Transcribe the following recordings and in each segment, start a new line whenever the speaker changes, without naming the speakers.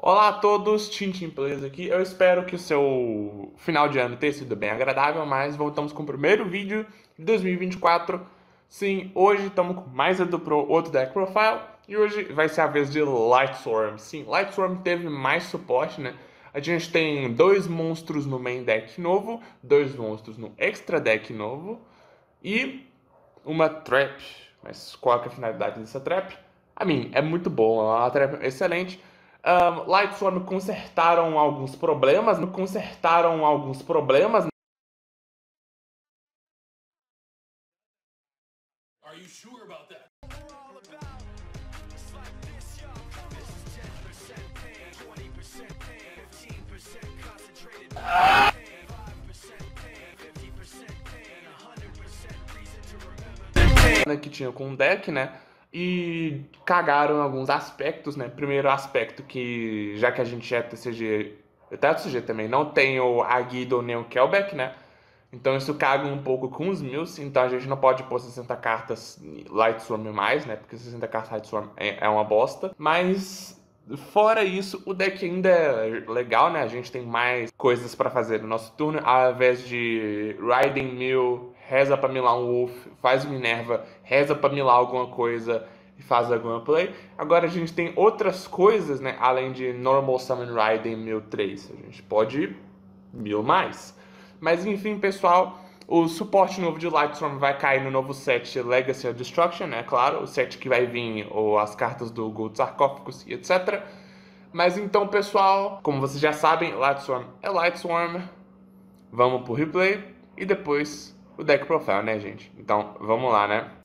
Olá a todos, Tintin Plays aqui. Eu espero que o seu final de ano tenha sido bem agradável, mas voltamos com o primeiro vídeo de 2024. Sim, hoje estamos com mais do Pro, outro deck profile, e hoje vai ser a vez de Lightstorm. Sim, Lightstorm teve mais suporte, né? A gente tem dois monstros no main deck novo, dois monstros no extra deck novo e uma trap. Mas qual é a finalidade dessa trap? A mim, é muito boa, é uma trap excelente. Um, Lightstorm consertaram alguns problemas, consertaram alguns problemas. Are you sure about that? que tinha com o deck, né? E cagaram alguns aspectos, né? Primeiro aspecto que, já que a gente é TCG, TCG também, não tem o Aguido nem o Kelbeck, né? Então isso caga um pouco com os Mills, então a gente não pode pôr 60 cartas Lightstorm mais, né? Porque 60 cartas Lightstorm é, é uma bosta. Mas Fora isso, o deck ainda é legal, né? A gente tem mais coisas para fazer no nosso turno. Ao invés de Riding Mill, reza pra milar um Wolf, faz Minerva, reza pra milar alguma coisa e faz alguma play. Agora a gente tem outras coisas, né? Além de Normal Summon Riding Mill 3. A gente pode mil mais. Mas enfim, pessoal, o suporte novo de Lightstorm vai cair no novo set Legacy of Destruction, né? Claro, o set que vai vir ou as cartas do Gold Sarcófagos e etc. Mas então, pessoal, como vocês já sabem, Lightstorm é Lightstorm. Vamos pro replay e depois o deck profile, né, gente? Então, vamos lá, né?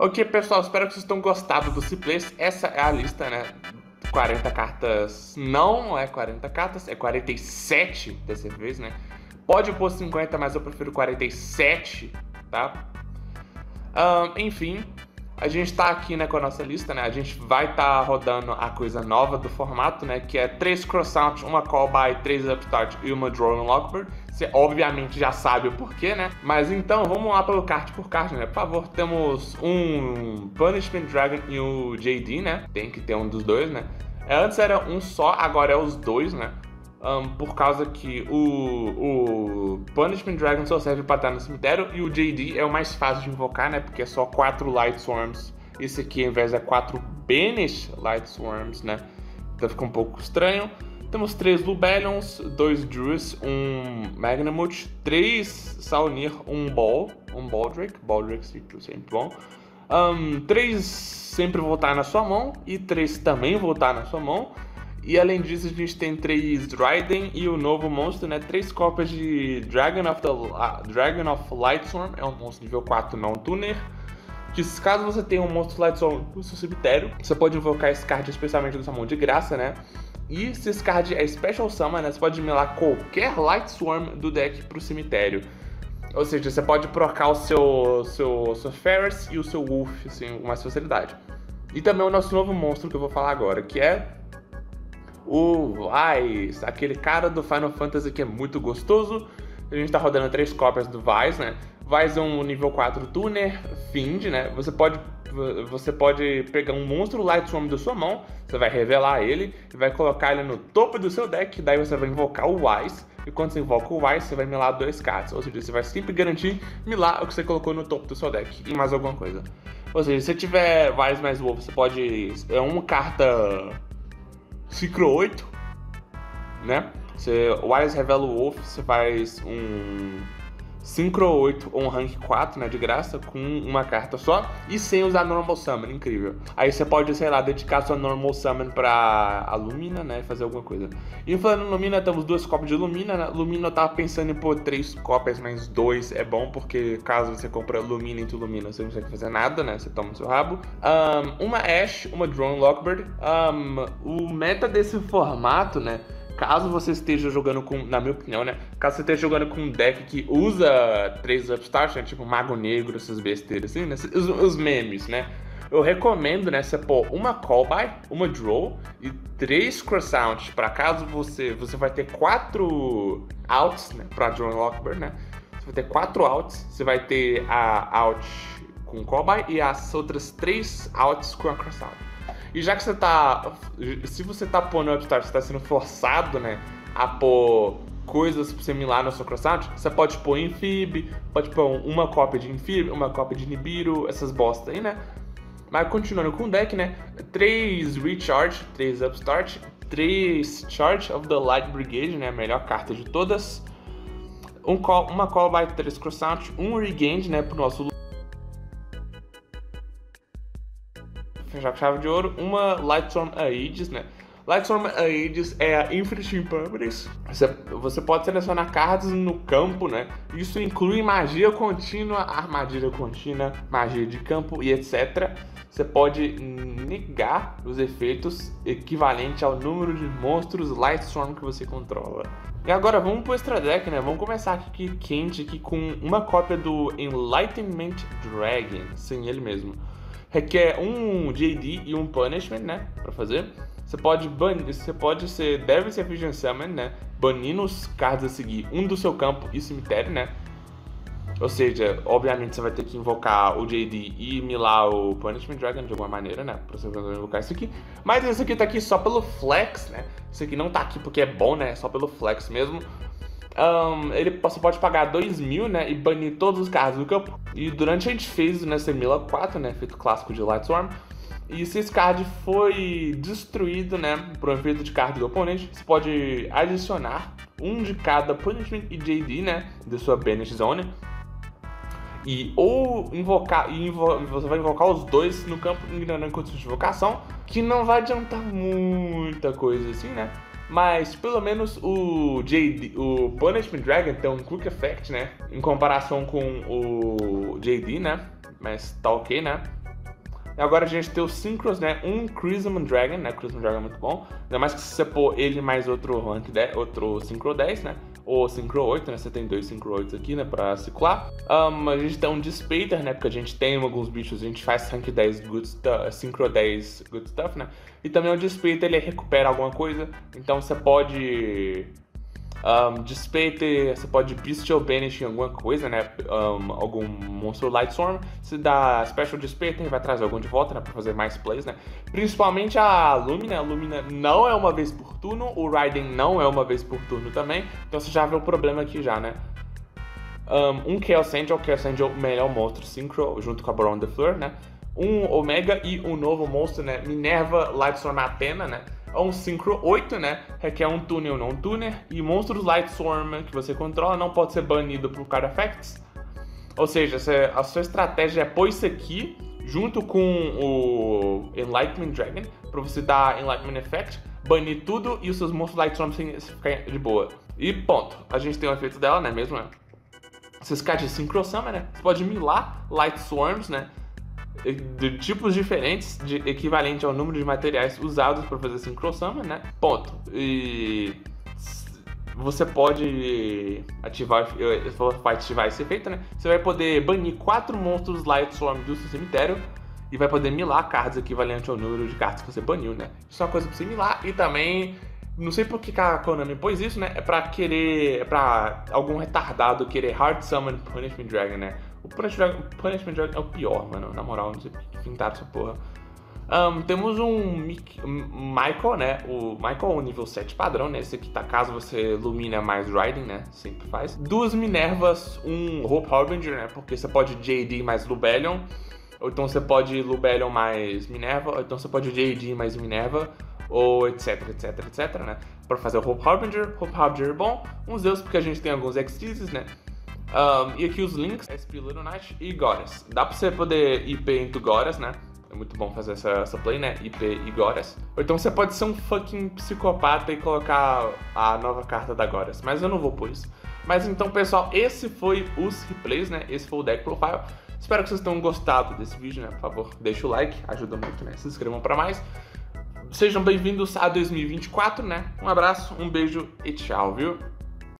Ok, pessoal, espero que vocês tenham gostado do Ciplays. Essa é a lista, né? 40 cartas. Não é 40 cartas, é 47 dessa vez, né? Pode pôr 50, mas eu prefiro 47, tá? Um, enfim, a gente está aqui né, com a nossa lista, né? A gente vai estar tá rodando a coisa nova do formato, né? Que é três crossout, uma call by, três upstart e uma draw lockbird. Você obviamente já sabe o porquê, né? Mas então, vamos lá pelo card por card, né? Por favor, temos um Punishment Dragon e o JD, né? Tem que ter um dos dois, né? Antes era um só, agora é os dois, né? Um, por causa que o, o Punishment Dragon só serve para estar no cemitério e o JD é o mais fácil de invocar, né? Porque é só quatro Light Swarms. Esse aqui, ao invés de quatro Banish Light Swarms, né? Então fica um pouco estranho. Temos três Lubellions, dois Druids, um Magnamut, três Saunir, um Ball, um Baldric, Baldric sempre bom. Um, três sempre voltar na sua mão e três também voltar na sua mão. E além disso, a gente tem três Dryden e o novo monstro, né? Três cópias de Dragon of, the, uh, Dragon of Lightstorm, é um monstro nível 4 não tuner. Que caso você tenha um monstro Lightstorm no seu cemitério, você pode invocar esse card especialmente da sua mão de graça, né? E se esse card é Special Summon, né? Você pode milar qualquer Lightstorm do deck pro cemitério. Ou seja, você pode procar o seu, seu, seu Ferris e o seu Wolf, assim, com mais facilidade. E também o nosso novo monstro que eu vou falar agora, que é o Vice, aquele cara do Final Fantasy que é muito gostoso. A gente tá rodando três cópias do Vice, né? Vice é um nível 4 Tuner, Find, né? Você pode, você pode pegar um monstro Lightstorm da sua mão, você vai revelar ele e vai colocar ele no topo do seu deck, daí você vai invocar o Wise, e quando você invoca o Wise, você vai milar dois cards, ou seja, você vai sempre garantir milar o que você colocou no topo do seu deck, e mais alguma coisa. Ou seja, se tiver Wise mais Wolf, você pode... é uma carta Ciclo 8, né? Você, Wise revela o Wolf, você faz um Synchro 8 ou um Rank 4, né, de graça, com uma carta só e sem usar Normal Summon, incrível. Aí você pode, sei lá, dedicar sua Normal Summon pra a Lumina, né, fazer alguma coisa. E falando em Lumina, temos duas cópias de Lumina, né? Lumina eu tava pensando em pôr três cópias, mas dois é bom, porque caso você compre Lumina into Lumina, você não consegue fazer nada, né, você toma no seu rabo. Um, uma Ash, uma Drone Lockbird. Um, o meta desse formato, né, caso você esteja jogando com, na minha opinião, né? Caso você esteja jogando com um deck que usa três upstarts, né? Tipo Mago Negro, essas besteiras assim, né? Os, os memes, né? Eu recomendo, né, você pôr uma call by, uma draw e três crossout para caso você você vai ter quatro outs, né, para draw lockbird, né? Você vai ter quatro outs, você vai ter a out com call by e as outras três outs com a crossout. E já que você tá. Se você tá pondo Upstart, você tá sendo forçado, né? A pôr coisas similar no seu crossout, você pode pôr Infib, pode pôr uma cópia de Infib, uma cópia de Nibiru, essas bostas aí, né? Mas continuando com o deck, né? 3 Recharge, 3 Upstart, 3 Charge of the Light Brigade, né? A melhor carta de todas. Um call, uma Call by 3 Crossout, um Regain, né? Pro nosso fechar com chave de ouro, uma Lightstorm Aegis, né? Lightstorm Aegis é a Infinite Impermanence. Você, você pode selecionar cartas no campo, né? Isso inclui magia contínua, armadilha contínua, magia de campo e etc. Você pode negar os efeitos equivalente ao número de monstros Lightstorm que você controla. E agora vamos pro extra deck, né? Vamos começar aqui quente aqui com uma cópia do Enlightenment Dragon, sim, ele mesmo requer um JD e um punishment, né, para fazer. Você pode banir, você pode ser, deve ser Summon, né, banindo os cards a seguir, um do seu campo e cemitério, né. Ou seja, obviamente você vai ter que invocar o JD e milar o Punishment Dragon de alguma maneira, né? Pra você invocar isso aqui. Mas esse aqui tá aqui só pelo flex, né? Esse aqui não tá aqui porque é bom, né? Só pelo flex mesmo. Um, ele você pode pagar 2 mil, né? E banir todos os cards do campo. E durante a gente fez nessa Mila 4, né? Feito clássico de Lightstorm. E se esse card foi destruído, né? Por um efeito de card do oponente, você pode adicionar um de cada Punishment e JD, né? Da sua Banish Zone. E ou invocar, e invo, você vai invocar os dois no campo ignorando condições de invocação, que não vai adiantar muita coisa assim, né? Mas pelo menos o JD, o Punishment Dragon tem um quick effect, né? Em comparação com o JD, né? Mas tá ok, né? Agora a gente tem os Synchros, né? Um Chrism Dragon, né? Chrism Dragon é muito bom. Ainda mais que se você pôr ele mais outro rank 10, outro Synchro 10, né? Ou Synchro 8, né? Você tem dois Synchro 8 aqui, né? Pra ciclar. Um, a gente tem um Dispater, né? Porque a gente tem alguns bichos, a gente faz rank 10 Good Stuff, Synchro 10 Good Stuff, né? E também o Dispater, ele recupera alguma coisa. Então você pode um, Despater, você pode Bestial Banish em alguma coisa, né? Um, algum monstro Lightstorm. Se dá Special Despater, vai trazer algum de volta, né? Pra fazer mais plays, né? Principalmente a Lumina. A Lumina não é uma vez por turno. O Raiden não é uma vez por turno também. Então você já vê o problema aqui já, né? Um, um Chaos Angel, Chaos Angel, melhor monstro Synchro, junto com a Baron the Fleur, né? Um Omega e um novo monstro, né? Minerva Lightstorm Athena, né? É um Synchro 8, né? Requer um ou não tuner. E monstros Lightstorm que você controla não pode ser banido por Card Effects. Ou seja, a sua estratégia é pôr isso aqui junto com o Enlightenment Dragon para você dar Enlightenment Effect, banir tudo e os seus monstros Lightstorm ficarem de boa. E ponto. A gente tem o efeito dela, né? Mesmo, né? Vocês caem de Synchro Summer, né? Você pode milar Light Swarms, né? De tipos diferentes, de equivalente ao número de materiais usados para fazer Synchro Summon, né? Ponto. E você pode ativar, vai ativar esse efeito, né? Você vai poder banir quatro monstros Light Swarm do seu cemitério e vai poder milar cards equivalente ao número de cartas que você baniu, né? Isso é uma coisa para você milar e também não sei por que a Konami pôs isso, né? É pra querer. É pra algum retardado querer Hard Summon Punishment Dragon, né? O Punishment Dragon é o pior, mano. Na moral, não sei por que essa porra. Um, temos um Michael, né? O Michael é o nível 7 padrão, né? Esse aqui tá caso você ilumina mais Riding, né? Sempre faz. Duas Minervas, um Hope Harbinger, né? Porque você pode JD mais Lubellion. Ou então você pode Lubellion mais Minerva. Ou então você pode JD mais Minerva. Ou etc, etc, etc, né? Pra fazer o Hope Harbinger. Hope Harbinger é bom. Um Zeus, porque a gente tem alguns Extises, né? Um, e aqui os links, SP Little Knight e Goras. Dá pra você poder IP into Goras, né? É muito bom fazer essa, essa play, né? IP e Goras. Ou então você pode ser um fucking psicopata e colocar a nova carta da Goras. Mas eu não vou por isso. Mas então, pessoal, esse foi os replays, né? Esse foi o deck profile. Espero que vocês tenham gostado desse vídeo, né? Por favor, deixa o like, ajuda muito, né? Se inscrevam para mais. Sejam bem-vindos a 2024, né? Um abraço, um beijo e tchau, viu?